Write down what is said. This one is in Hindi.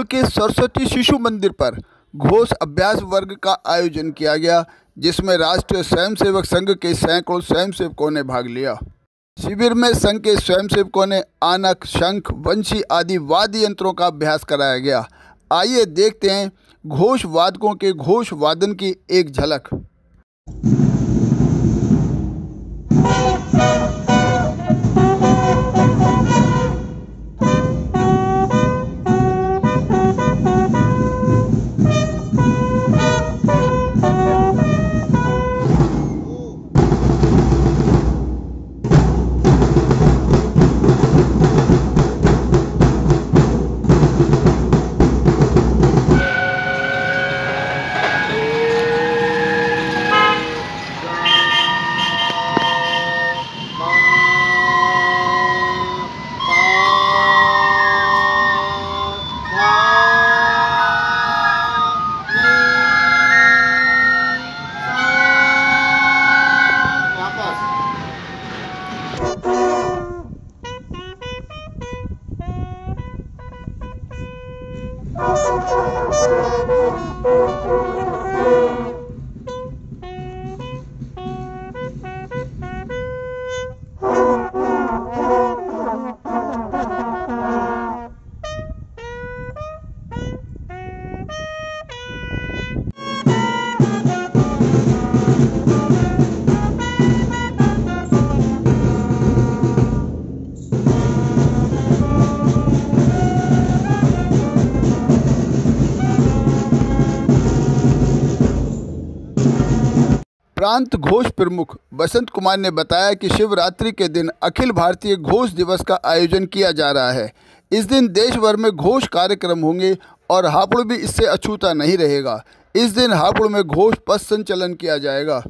हापुड़ के सरस्वती शिशु मंदिर पर घोष अभ्यास वर्ग का आयोजन किया गया, जिसमें राष्ट्रीय स्वयंसेवक संघ के सैकड़ों स्वयंसेवकों ने भाग लिया। शिविर में संघ के स्वयंसेवकों ने आनक, शंख, वंशी आदि वाद्य यंत्रों का अभ्यास कराया गया। आइए देखते हैं घोष वादकों के घोष वादन की एक झलक। Música प्रांत घोष प्रमुख बसंत कुमार ने बताया कि शिवरात्रि के दिन अखिल भारतीय घोष दिवस का आयोजन किया जा रहा है इस दिन देश भर में घोष कार्यक्रम होंगे और हापुड़ भी इससे अछूता नहीं रहेगा इस दिन हापुड़ में घोष पथ संचलन किया जाएगा.